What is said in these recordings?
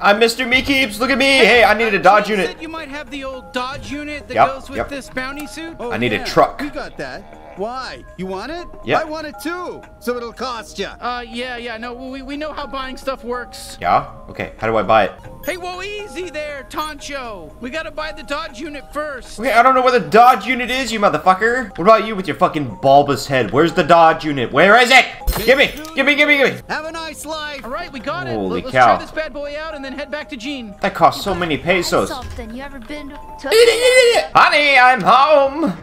I'm Mr. Me Keeps. Look at me. Hey, I need a dodge Jane unit. said you might have the old Dodge unit that Yep, goes with yep. this bounty suit. Oh, I need a truck. We got that. Why? You want it? Yeah. I want it too. So it'll cost you. Uh, yeah, yeah, no, we, we know how buying stuff works. Yeah? Okay, how do I buy it? Hey, whoa, easy there, Toncho. We gotta buy the Dodge unit first. Okay, I don't know where the dodge unit is, you motherfucker. What about you with your fucking bulbous head? Where's the dodge unit? Where is it? Give me, give me, give me, give me. Have a nice life. All right, we got it. Holy Let, us cow. try this bad boy out and then head back to Gene. That costs so many pesos. Something. You ever been to? Honey, I'm home.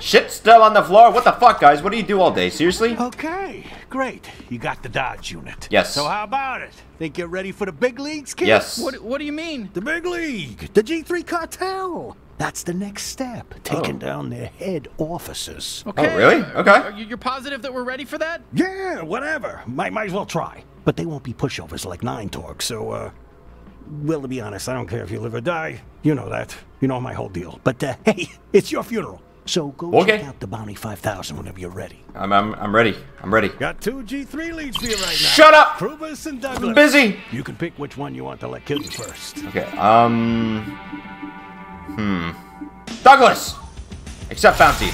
Shit still on the floor. What the fuck, guys? What do you do all day? Seriously? Okay, great. You got the Dodge unit. Yes. So how about it? Think you're ready for the big leagues, kid? Yes. What, what do you mean? The big league, the G3 cartel. That's the next step. Taking Oh. down their head officers. Okay. really? Okay. Are you, you're positive that we're ready for that? Yeah, whatever. Might might as well try. But they won't be pushovers like Nine Torque, so uh well to be honest, I don't care if you live or die. You know that. You know my whole deal. But uh, hey, it's your funeral. So go Okay. check out the Bounty 5000 whenever you're ready. I'm, I'm, I'm ready. I'm ready. Got two G3 leads for you right now. Shut up! Krubus and I'm busy. You can pick which one you want to let kill you first. Okay, um... Hmm. Douglas! Accept bounty.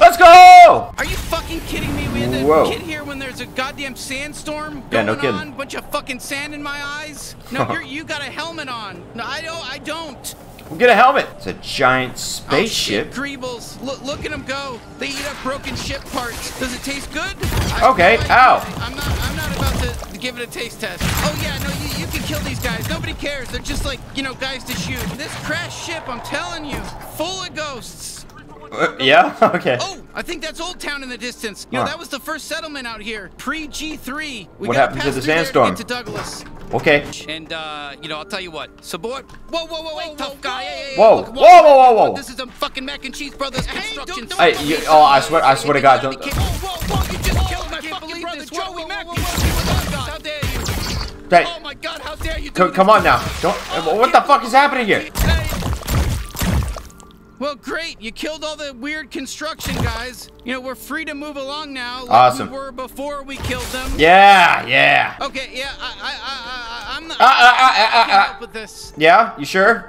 Let's go! Are you fucking kidding me? We had to Whoa. get here when there's a goddamn sandstorm Yeah, going no kidding. on. Bunch of fucking sand in my eyes. No, you're, you got a helmet on. No, I don't. I don't. We'll get a helmet. It's a giant Oh, spaceship. shit, Greebles. Look, look at them go. They eat up broken ship parts. Does it taste good? Okay, ow. I'm not. I'm not about to give it a taste test. Oh yeah, no, you, you can kill these guys. Nobody cares. They're just like you know guys to shoot. This crashed ship, I'm telling you, full of ghosts. Uh, yeah? Okay. Oh, I think that's Old Town in the distance. You know, that was the first settlement out here, pre G3. We What gotta happened to the sandstorm? To to Douglas. Okay. And uh, you know, I'll tell you what. Support. Whoa, whoa, whoa, wait, tough guy. Hey, hey, Whoa, look, whoa, whoa, whoa, whoa. This is a fucking mac and cheese brothers construction. Hey, site. you- oh, I swear- I swear to God, don't- Whoa, whoa, whoa, you just killed my fucking brother, Joey Mac. How dare you? Hey, Oh my God, how dare you? do come on now. Don't. uh, What the fuck is happening here? Well, great. You killed all the weird construction guys. You know, we're free to move along now. Like Awesome. We were before we killed them. Yeah, yeah. Okay, yeah, I, I, I, I, I'm not. Uh, uh, uh, uh, I can't uh, help with this. Yeah, you sure?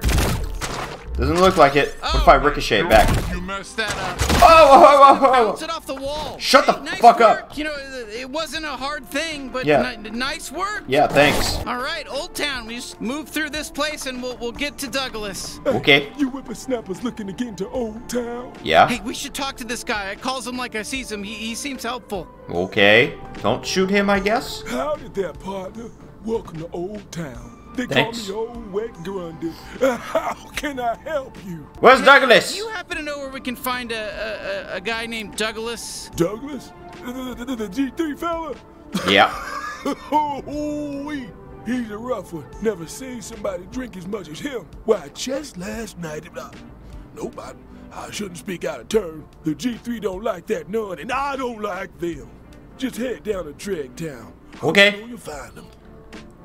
Doesn't look like it. What if I ricochet it back? You messed that up. Oh, oh, oh, oh whoa, whoa, whoa, Bounce it off the wall. Shut the Hey, nice fuck up. You know, it wasn't a hard thing, but Yeah. nice work. Yeah, thanks. All right, Old Town. We just move through this place and we'll we'll get to Douglas. Okay. You whippersnappers looking to get into Old Town? Yeah. Hey, we should talk to this guy. I calls him like I sees him. He, he seems helpful. Okay. Don't shoot him, I guess. Howdy there, partner. Welcome to Old Town. They Thanks. call me Old Wet Grundy. How can I help you? Where's Douglas? Do Douglas? you happen to know where we can find a, a, a, a guy named Douglas? Douglas? The, the, the, the G3 fella? Yeah. oh, wee. He's a rough one. Never seen somebody drink as much as him. Why, just last night, uh, nope, I, I shouldn't speak out of turn. The G3 don't like that none, and I don't like them. Just head down to Dreg Town. Okay. You'll find them.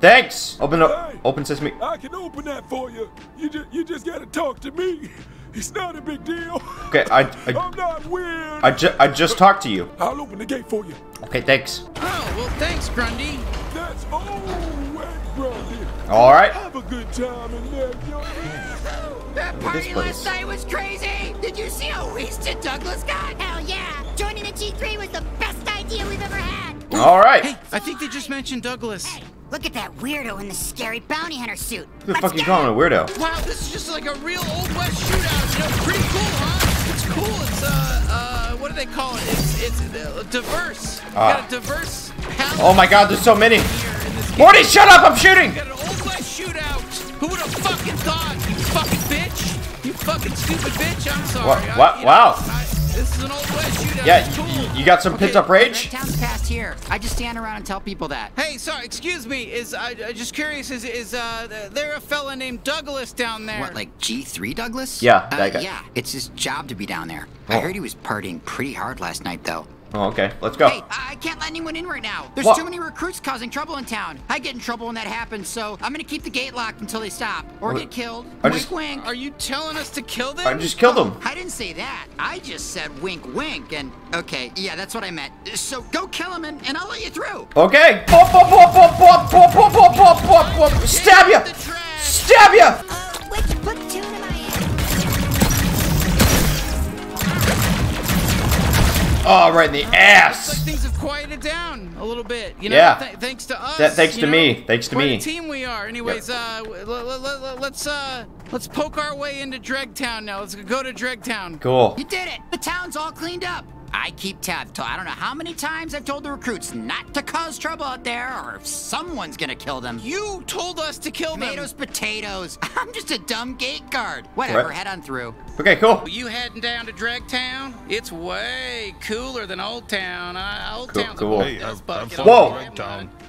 Thanks. Open Hey. up. Open sesame. I can open that for you. You just, you just gotta talk to me. It's not a big deal. Okay, I, I, I'm not weird. I, ju I just talked to you. I'll open the gate for you. Okay, thanks. Oh, well, thanks, Grundy. That's old Wet Grundy. All right. Have a good time in there, young That this party place. last night was crazy! Did you see how wasted Douglas got? Hell yeah! Joining the G3 was the best idea we've ever had. All right. Hey, I think they just mentioned Douglas. Hey, look at that weirdo in the scary bounty hunter suit. Who the fuck you calling a weirdo? Wow, this is just like a real Old West shootout. You know, pretty cool, huh? It's cool. It's, uh, uh, what do they call it? It's, it's uh, diverse. We Ah. got a diverse palette Oh my god, there's so many. here in this game. Morty, shut up! I'm shooting! We got an Old West shootout. Who would have fucking thought? You fucking bitch. You fucking stupid bitch. I'm sorry. What- I- what- you know, wow. I- this is an Old West shootout. Yeah, cool. y- you got some pent up rage? Town's past here. I just stand around and tell people that. Hey, sorry, excuse me. Is I, I just curious? Is is uh there a fella named Douglas down there? What, like G3 Douglas? Yeah, uh, guy. Yeah, it's his job to be down there. Oh. I heard he was partying pretty hard last night, though. Oh, okay. Let's go. Hey, I I can't let anyone in right now. There's What? too many recruits causing trouble in town. I get in trouble when that happens, so I'm gonna keep the gate locked until they stop or What? get killed. I wink, just- wink. Are you telling us to kill them? I just killed him. I didn't say that. I just said wink, wink, and okay, yeah, that's what I meant. So go kill him, and, and I'll let you through. Okay. Bop, bop, bop, bop, bop, bop, bop, bop, bop, bop, bop. Stab ya! The trash. Stab ya! Uh, which platoon am I Oh, right in the Looks like ass. things have quieted down a little bit. You know, Yeah. th- thanks to us. That- thanks to know? me. Thanks to what me. a team we are. Anyways, uh, let, let's uh, let's poke our way into Dregtown now. Let's go to Dregtown. Cool. You did it. The town's all cleaned up. I keep tabs. I don't know how many times I've told the recruits not to cause trouble out there, or if someone's gonna kill them. You told us to kill them. Tomatoes, potatoes. I'm just a dumb gate guard. Whatever, Right. head on through. Okay, cool. You heading down to Dregtown? It's way cooler than Old Town. Uh, Old Cool, Town's cool. a Hey, bus I've, bucket I've on Whoa.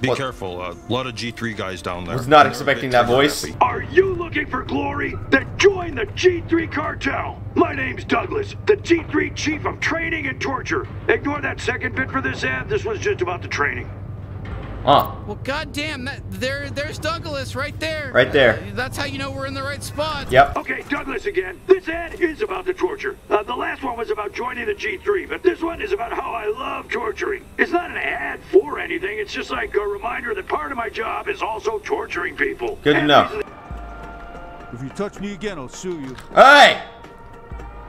The Whoa! damn Town. line. Be What? careful. A lot of G3 guys down there. Was not expecting that voice. Are you looking for glory? Then join the G3 cartel. My name's Douglas, the G3 chief of training and torture. Ignore that second bit for this ad. This was just about the training. Huh. Well, goddamn, that there, there's Douglas right there. Right there. Uh, that's how you know we're in the right spot. Yep. Okay, Douglas again. This ad is about the torture. Uh, the last one was about joining the G3, but this one is about how I love torturing. It's not an ad for anything. It's just like a reminder that part of my job is also torturing people. Good to And know. these are If you touch me again, I'll sue you. Hey!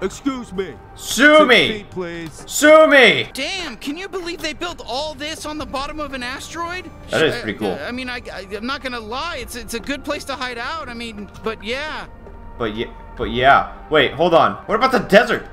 Excuse me. Sue Six me! feet, please. Sue me! Damn, can you believe they built all this on the bottom of an asteroid? That is pretty cool. I mean, I, I, am not gonna lie, it's it's a good place to hide out. I mean, but yeah. But yeah, but yeah. Wait, hold on. What about the desert?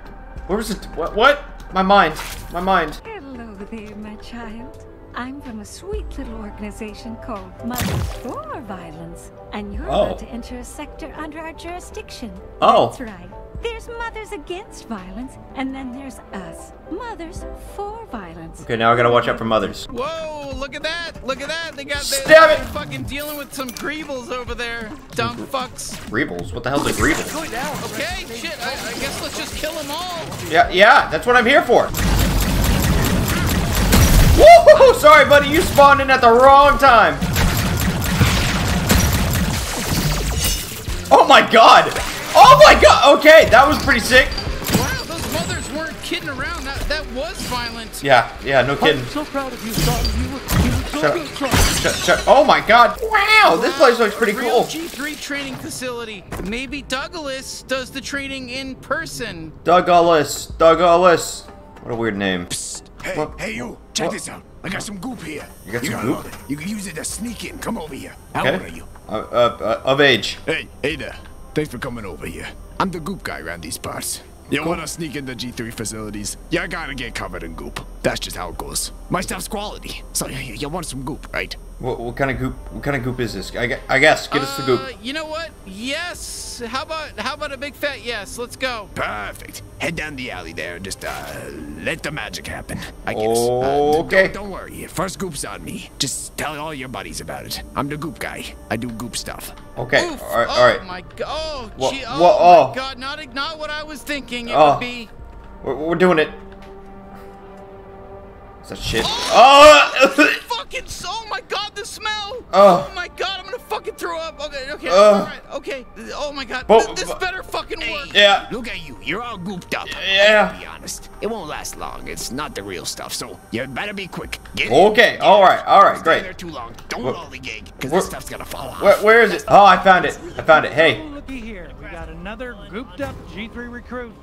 Where was it? What? What? My mind. My mind. Hello there, my child. I'm from a sweet little organization called Mothers for Violence, and you're Oh. about to enter a sector under our jurisdiction. Oh. That's right. There's Mothers Against Violence, and then there's us, Mothers for Violence. Okay, now I gotta watch out for mothers. Whoa, look at that! Look at that! They got they, Stab it! they're fucking dealing with some greebles over there. Dumb fucks. Greebles? What the hell's a greeble? Okay, shit. I, I guess let's just kill them all. Yeah, yeah, that's what I'm here for. Woo! Sorry, buddy, you spawned in at the wrong time. Oh my god! Oh my god! Okay, that was pretty sick. Wow, those mothers weren't kidding around. That that was violent. Yeah, yeah, no kidding. I'm so proud of you, son. You were, you were so Shut good, son. Shut, shut. Oh my god! Wow, this place looks pretty Real cool. G3 training facility. Maybe Douglas does the training in person. Douglas, Douglas. What a weird name. Hey, What- hey, you! Check what- this out. I got some goop here. You got some goop? You can use it to sneak in. Come over here. How Okay. old are you? Uh, uh, uh, of age. Hey, hey there. Thanks for coming over here. I'm the goop guy around these parts. You wanna sneak into the G3 facilities? You gotta get covered in goop. That's just how it goes. My stuff's quality. So you, you want some goop, right? What, what kind of goop? What kind of goop is this? I, I guess. Give us the Uh, goop. you know what? Yes. How about how about a big fat yes? Let's go. Perfect. Head down the alley there and just, uh, let the magic happen. I guess. Uh, Okay. Don't, don't worry. First goop's on me. Just tell all your buddies about it. I'm the goop guy. I do goop stuff. Okay. Oof. All right. oh All right. my god. Oh, Wha- gee, oh wha- oh. my god. Not not what I was thinking it Oh. would be. We're, we're doing it. Is that shit? Oh! Fucking. Oh my god, the smell. Oh. my god, I'm gonna fucking throw up. Okay. Okay. Ugh. all right. Okay. Oh my god. Bo- Th- this bo- better fucking work. yeah. Look at you. You're all gooped up. Yeah. Be honest. It won't last long. It's not the real stuff. So you better be quick. Get in. Okay. All right. All right. Stay Great. there too long. Don't Wha- lollygag, because wha- this stuff's gonna fall off. Where, where is it? Oh, I found it. I found it. Hey. Looky here, we got another gooped up G3 recruit.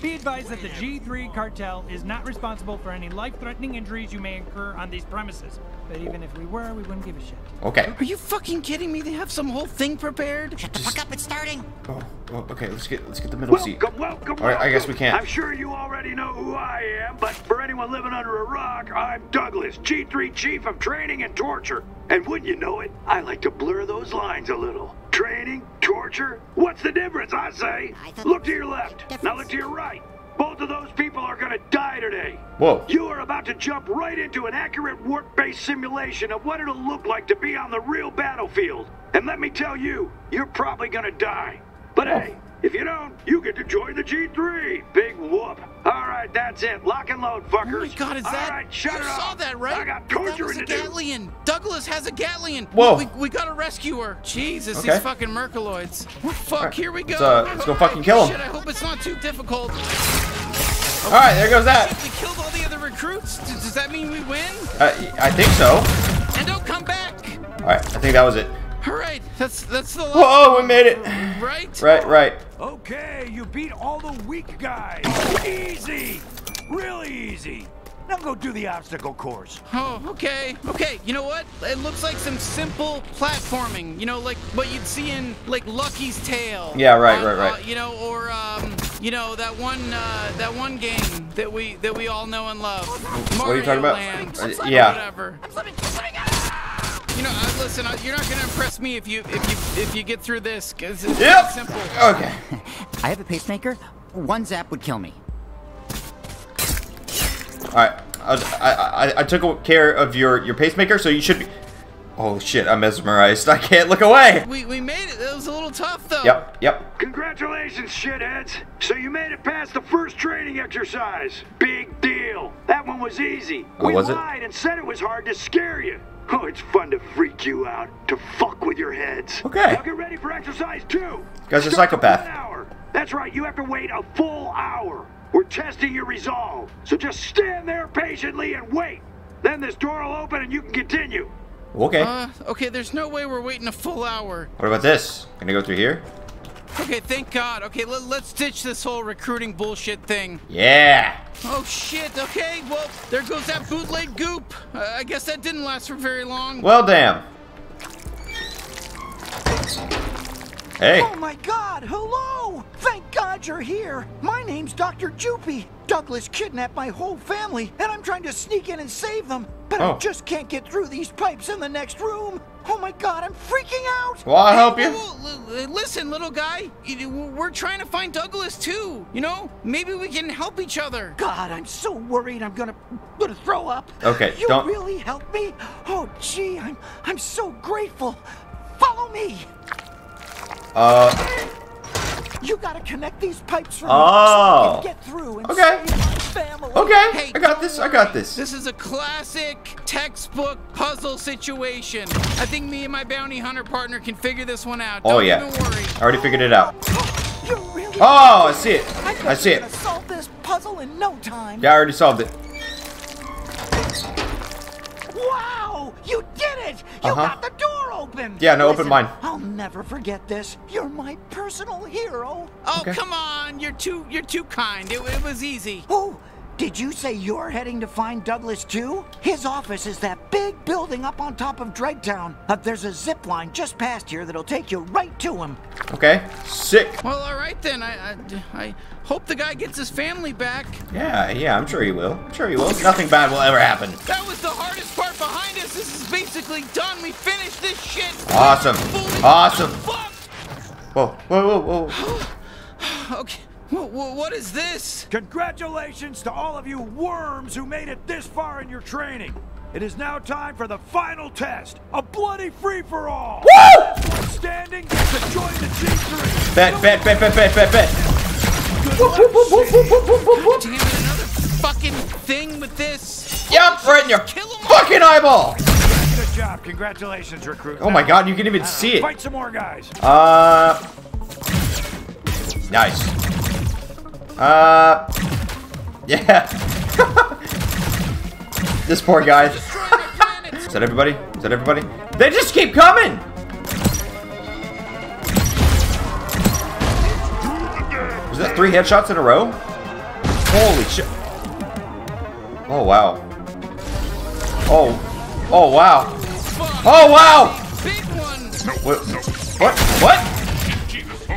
Be advised that the G3 cartel is not responsible for any life-threatening injuries you may incur on these premises. But even if we were, we wouldn't give a shit. Okay. Are you fucking kidding me? They have some whole thing prepared. Shut the fuck up, it's starting. Oh, oh, okay. Let's get let's get the middle seat. Welcome, welcome, All right, I guess we can't. I'm sure you already know who I am, but for anyone living under a rock, I'm Douglas, G3 Chief of Training and Torture. And wouldn't you know it, I like to blur those lines a little. Training, torture, what's the difference, I say? I Look to your was a left, now look to your right. Both of those people are gonna die today. Whoa. You are about to jump right into an accurate warp-based simulation of what it'll look like to be on the real battlefield. And let me tell you, you're probably gonna die. But hey, If you don't, you get to join the G3. Big whoop. All right, that's it. Lock and load, fuckers. Oh my god, is All that? right, shut you it saw off. that, right? I got that torturing was a to do. Gatlian. Douglas has a Gatlian. Whoa. We, we gotta rescue her. Jesus, Okay. these fucking Merkaloids. Fuck, Alright, here we go. let's, uh, let's go fucking kill 'em. Shit, I hope it's not too difficult. All right, there goes that. We killed all the other recruits. Does, does that mean we win? Uh, I think so. And don't come back. All right, I think that was it. All right, that's that's the. last Whoa, we made it. Right. Right, right. Okay, you beat all the weak guys. Easy. Really easy. Now go do the obstacle course. Oh, okay. Okay, you know what? It looks like some simple platforming. You know, like what you'd see in like Lucky's Tale. Yeah, right, On, right, right. uh, you know, or um, you know that one uh, that one game that we that we all know and love. What are you talking about? Land, Uh, yeah. Whatever. You know, uh, listen. Uh, you're not gonna impress me if you if you if you get through this, cause it's Yep. simple. Okay. I have a pacemaker. One zap would kill me. All right. I, was- I, I, I took care of your, your pacemaker, so you should be. Oh shit! I'm mesmerized. I can't look away. We we made it. It was a little tough though. Yep. Yep. Congratulations, shitheads. So you made it past the first training exercise. Big deal. That one was easy. Oh, we was it? lied and said it was hard to scare you. Oh, it's fun to freak you out, to fuck with your heads. Okay. Now get ready for exercise two. Guy's a Start with psychopath. One hour. That's right. You have to wait a full hour. We're testing your resolve. So just stand there patiently and wait. Then this door will open and you can continue. Okay. Uh, okay, there's no way we're waiting a full hour. What about this? I go through here? Okay, thank God. Okay, let, let's ditch this whole recruiting bullshit thing. Yeah. Oh shit. Okay, well there goes that bootleg goop. Uh, I guess that didn't last for very long. Well, damn. Hey. Oh my god, hello! Thank God you're here! My name's Dr. Jupy. Douglas kidnapped my whole family, and I'm trying to sneak in and save them, but Oh. I just can't get through these pipes in the next room. Oh my god, I'm freaking out! Well, I'll help you. Listen, little guy. We're trying to find Douglas too. You know, maybe we can help each other. God, I'm so worried I'm gonna gonna throw up. Okay, You don't- really helped me? Oh gee, I'm I'm so grateful. Follow me! Uh. You gotta connect these pipes for me Oh. so get through and Okay. save my family. Okay. Hey, I got this. I got this. This is a classic textbook puzzle situation. I think me and my bounty hunter partner can figure this one out. Oh Don't yeah. even worry. I already figured it out. Really Oh, I see it. I, bet I see it. solve this puzzle in no time. Yeah, I already solved it. You did it! You Uh-huh. got the door open! Yeah, no, open mine. I'll never forget this. You're my personal hero. Oh Okay. come on, you're too you're too kind. It, it was easy. Oh, did you say you're heading to find Douglas too? His office is that big building up on top of Dregtown. Uh, there's a zip line just past here that'll take you right to him. Okay. Sick. Well, all right then. I, I I hope the guy gets his family back. Yeah, yeah, I'm sure he will. I'm sure he will. Nothing bad will ever happen. That was the hardest part behind us. This is basically done. We finished this shit. Awesome. Fully- Awesome. Fuck. Whoa, whoa, whoa, whoa. Okay. Wh- wh- what is this? Congratulations to all of you worms who made it this far in your training. It is now time for the final test, a bloody free-for-all. Woo! Everyone standing gets to join the G3. Bet, bet, bet, bet, bet, bet, bet. Damn it, another fucking thing with this. Yep, right in your Kill him. Fucking eyeball. Good job. Congratulations, recruit. Oh my god, you can even uh, see it. Fight some more guys. Uh. Nice. Uh. Yeah. this poor guy. Is that everybody? Is that everybody? They just keep coming! Was that three headshots in a row? Holy shit. Oh, wow. Oh. Oh, wow. Oh, wow! Big one. What? What? What?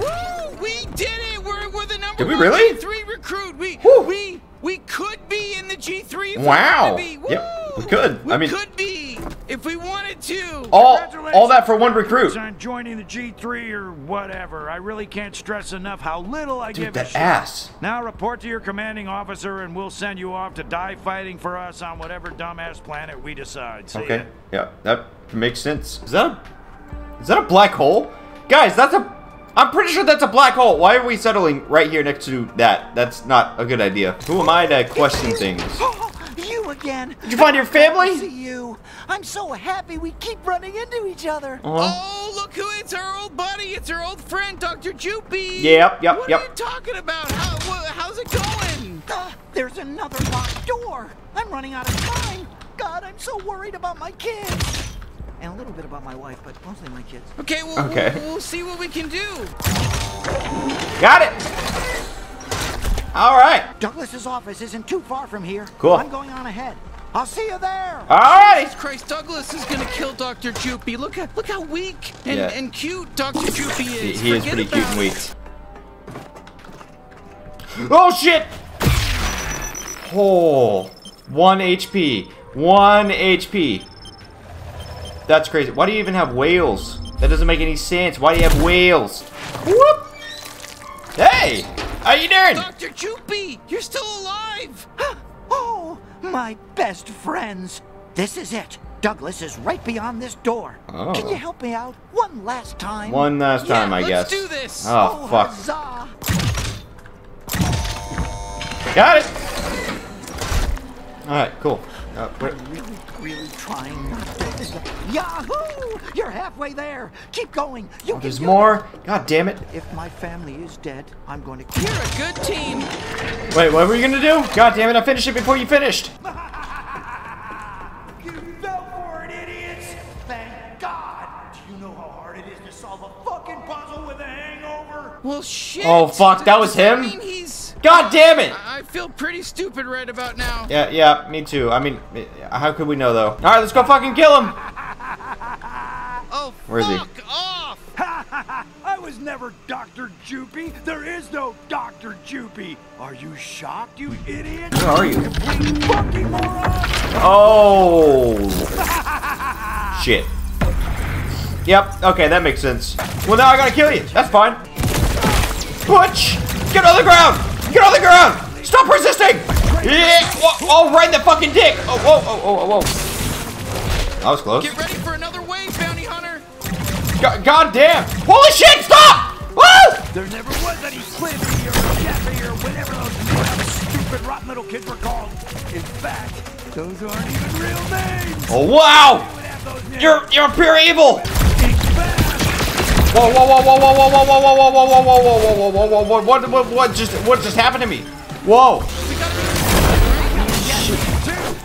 Woo! We did it. We're, we're the number Did we really? G3 recruit. We Woo. we we could be in the G3 if we Wow. be. Yep, we could. We I mean- could be if we wanted to. All all that for one recruit. On joining the G3 or whatever. I really can't stress enough how little I Dude, give that a shit. ass. Now report to your commanding officer and we'll send you off to die fighting for us on whatever dumbass planet we decide. See Okay. ya. Yeah, that makes sense. Is that a, is that a black hole? Guys, that's a I'm pretty sure that's a black hole. Why are we settling right here next to that? That's not a good idea. Who am I to question things? You again. Did you find your family? See you. I'm so happy we keep running into each other. Oh, look who it's our old buddy. It's our old friend, Dr. Jupy. Yep, yep, what yep. are you talking about? How, wha- how's it going? Ah, there's another locked door. I'm running out of time. God, I'm so worried about my kids. And a little bit about my wife, but mostly my kids. Okay, well, Okay. We'll, we'll see what we can do. Got it. All right. Douglas's office isn't too far from here. Cool. I'm going on ahead. I'll see you there. All right. Jesus Christ, Douglas is gonna kill Dr. Jupy. Look at look how weak and, Yeah. and cute Dr. Jupy He, is. he is pretty cute and weak. Oh shit! Oh, one HP. One HP. That's crazy. Why do you even have whales? That doesn't make any sense. Why do you have whales? Whoop! Hey! How you doing? Dr. Jupy, you're still alive. Oh, my best friends. This is it. Douglas is right beyond this door. Oh. Can you oh. help me out one last time? One last time, I guess. let's guess. do this. Oh, oh fuck. Huzzah. Got it! Alright, cool. Uh, where- Really, really trying not to. Yahoo! You're halfway there. Keep going. You oh, there's do more? God damn it. it. If my family is dead, I'm going to You're a good team. Wait, what were you gonna do? God damn it, I finished it before you finished. You fell for it, idiots! Thank God! Do you know how hard it is to solve a fucking puzzle with a hangover? Well, shit. Oh, fuck, that was Does that him? mean he's? God damn it! I I feel pretty stupid right about now. Yeah, yeah, me too. I mean, how could we know though? Alright, let's go fucking kill him! Oh, Where is he? fuck off! I was never Dr. Jupy. There is no Dr. Jupy. Are you shocked, you idiot? Where are you? Fucking moron! Oh! Shit. Yep, okay, that makes sense. Well, now I gotta kill you. That's fine. Butch! Get on the ground! Get on the ground! Stop resisting! Yeah! Whoa, oh, right in the fucking dick! Oh, whoa, oh, oh, oh, whoa. That was close. Get ready for another wave, bounty hunter. God, God damn! Holy shit, stop! Woo! There never was any Slippy or Jeffy or whatever those stupid rotten little kids were called. In fact, those aren't even real names. Oh, wow! They would have those names. You're, you're pure evil! In fact, Whoa, whoa, whoa, whoa, whoa, whoa, whoa, whoa, whoa, whoa, whoa, whoa, whoa, whoa, whoa, whoa, whoa, whoa, what, what, what just, what just happened to me? Whoa!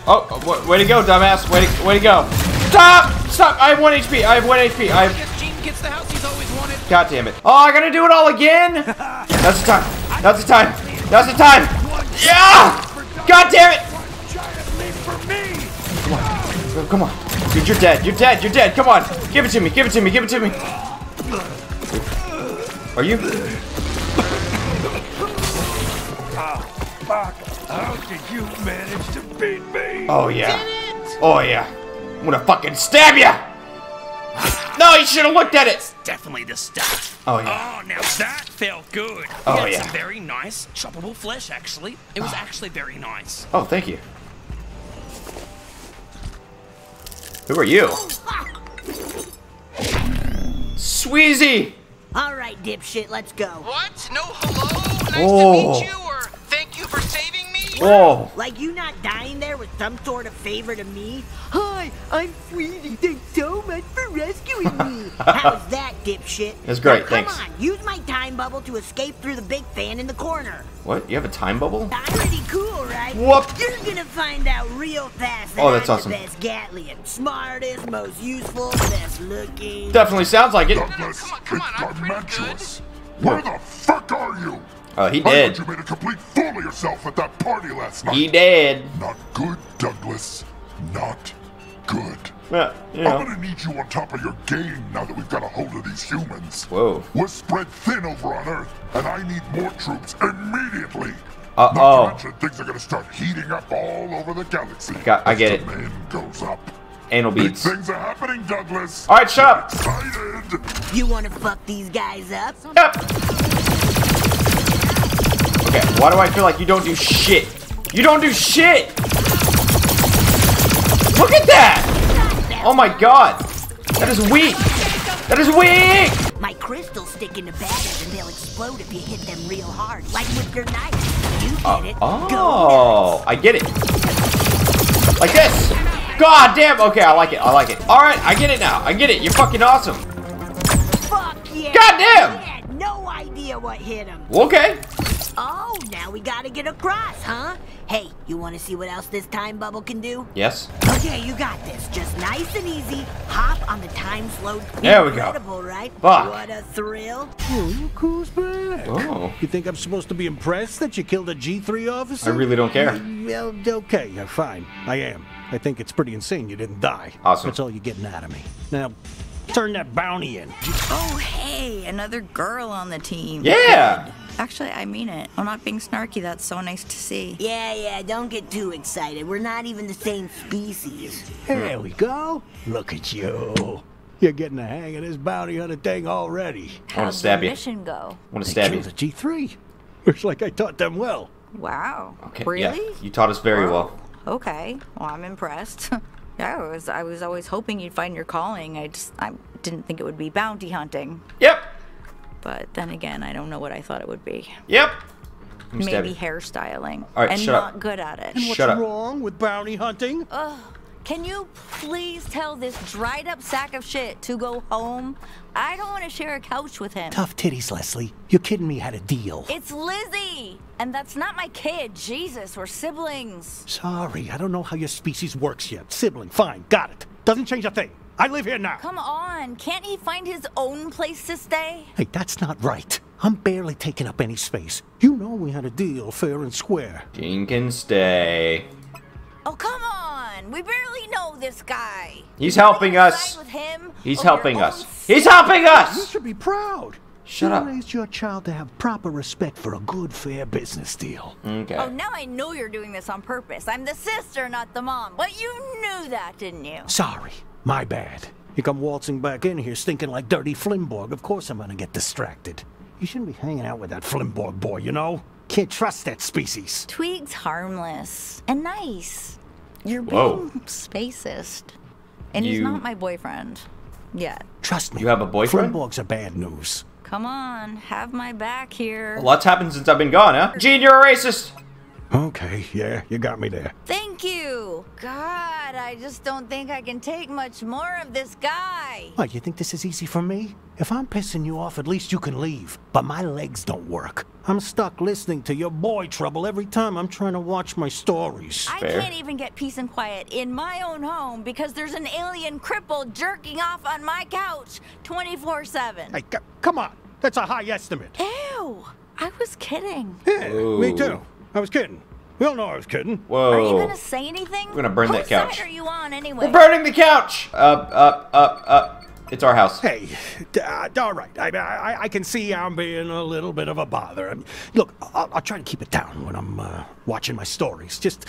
Oh, wa- way to go, dumbass! Way to, way to go! Stop! Stop! I have one HP. I have one HP. I have. Guess Gene gets the house he's always wanted. God damn it! Oh, I gotta do it all again! That's the time. That's the time. That's the time. Yeah! God damn it! giant leap for me. Oh, Come on. Dude, you're dead. You're dead. You're dead. Come on. Give it to me. Give it to me. Give it to me. Are you? Fuck. How did you manage to beat me? Oh yeah. Oh yeah. I'm gonna fucking stab you. No, you should have looked at it. It's Definitely the stuff. Oh yeah. Oh, now that felt good. Oh, had yeah. some very nice choppable flesh, actually. It was actually very nice. Oh, thank you. Who are you? Sweezy. All right, dipshit, let's go. What? No hello? Nice Oh. to meet oh. you, or you for saving me? Whoa. Like you not dying there was some sort of favor to me? Hi, I'm Sweetie. Thanks so much for rescuing me. How's that, dipshit? That's great, Now, come thanks. on, use my time bubble to escape through the big fan in the corner. What? You have a time bubble? I'm pretty cool, right? Whoop. You're gonna find out real fast that Oh, that's I'm awesome. the best Gatlian. Smartest, most useful, best looking. Definitely sounds like it. Douglas, it's dimensionless. Where the fuck are you? Oh, he I heard did. you made a complete fool of yourself at that party last night. He did. Not good, Douglas. Not good. Yeah, you I'm gonna need you on top of your game now that we've got a hold of these humans. Whoa. We're spread thin over on Earth, and I need more troops immediately. Uh Not oh. to mention, things are gonna start heating up all over the galaxy. Got- I get it. demand goes up. anal beads. Things are happening, Douglas. All right, shut up. You want to fuck these guys up? Yep. Okay, why do I feel like you don't do shit? You don't do shit! Look at that! Oh my god! That is weak! That is weak! My crystals stick in into baggers and they'll explode if you hit them real hard, like with your knife. You get it. Oh, I get it. Like this. God damn. Okay, I like it. I like it. All right, I get it now. I get it. You're fucking awesome. Fuck yeah. God damn. No idea what hit him. Okay. Oh, now we gotta get across, huh? Hey, you wanna see what else this time bubble can do? Yes. Okay, you got this. Just nice and easy. Hop on the time slowed. There we go. Incredible, right? Fuck. What a thrill. Oh, look who's back. Oh. You think I'm supposed to be impressed that you killed a G3 officer? I really don't care. Well, okay, yeah, fine. I am. I think it's pretty insane you didn't die. Awesome. That's all you're getting out of me. Now, turn that bounty in. Oh, hey, another girl on the team. Yeah. Good. Actually, I mean it. I'm not being snarky. That's so nice to see. Yeah, yeah, don't get too excited. We're not even the same species. There hmm. we go. Look at you. You're getting the hang of this bounty hunter thing already. I want to stab you. Mission go. I want to stab you. killed a G3. Looks like I taught them well. Wow. Okay. Really? Yeah. You taught us very well. Okay. Well, I'm impressed. yeah, I was. I was always hoping you'd find your calling. I just. I didn't think it would be bounty hunting. Yep. But then again, I don't know what I thought it would be. Yep. Let me stab Maybe you. hairstyling. All right, and shut not up. good at it. And what's Shut up. wrong with bounty hunting? Ugh. Can you please tell this dried up sack of shit to go home? I don't want to share a couch with him. Tough titties, Leslie. You're kidding me had a deal. It's Lizzie! And that's not my kid. Jesus, we're siblings. Sorry, I don't know how your species works yet. Sibling, fine, got it. Doesn't change a thing. I live here now. Come on, can't he find his own place to stay? Hey, that's not right. I'm barely taking up any space. You know we had a deal fair and square. Gene can stay. Oh, come on! We barely know this guy. He's helping us. With him He's helping own us. He's helping us. You should be proud. Shut you up. raised your child to have proper respect for a good, fair business deal. Okay. Oh, now I know you're doing this on purpose. I'm the sister, not the mom. But you knew that, didn't you? Sorry, my bad. You come waltzing back in here stinking like dirty Flimborg. Of course I'm gonna get distracted. You shouldn't be hanging out with that Flimborg boy, you know? Can't trust that species. Twig's harmless and nice. You're Whoa. being spacist. And he's not my boyfriend. Yet. Trust me. You have a boyfriend? Flimborgs are bad news. Come on, have my back here. A lot's happened since I've been gone, huh? Gene, you're a racist. Okay, yeah, you got me there. Thank you. God, I just don't think I can take much more of this guy. What, you think this is easy for me? If I'm pissing you off, at least you can leave. But my legs don't work. I'm stuck listening to your boy trouble every time I'm trying to watch my stories. I can't even get peace and quiet in my own home because there's an alien cripple jerking off on my couch 24 7. Hey, c- come on. That's a high estimate. Ew. I was kidding. Yeah, me too. I was kidding. We all know I was kidding. Whoa. Are you gonna say anything? We're gonna burn that couch. side are you on anyway? We're burning the couch. Up, up, up, up. It's our house. Hey, d- uh, all right. I, I, I can see I'm being a little bit of a bother. I mean, look, I'll, I'll try to keep it down when I'm uh, watching my stories. Just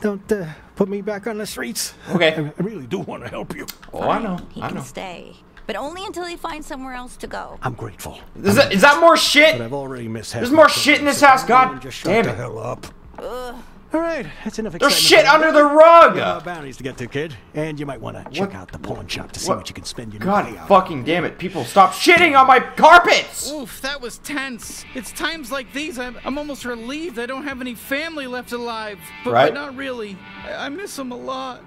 don't uh, put me back on the streets. Okay. I, I really do want to help you. Oh, I know. He I can know. stay. But only until he finds somewhere else to go. I'm grateful. Is that, is that more But shit? I've already missed There's more shit in this house. God just shut damn the it. hell up. Ugh. All right, that's enough There's excitement shit under the rug. You have more bounties to get to, kid. And you might want to check out the pawn shop to see What? what, you can spend your God money on. fucking damn it. People stop shitting on my carpets. Oof, that was tense. It's times like these I'm, I'm almost relieved I don't have any family left alive. But, Right. but not really. I, I miss them a lot.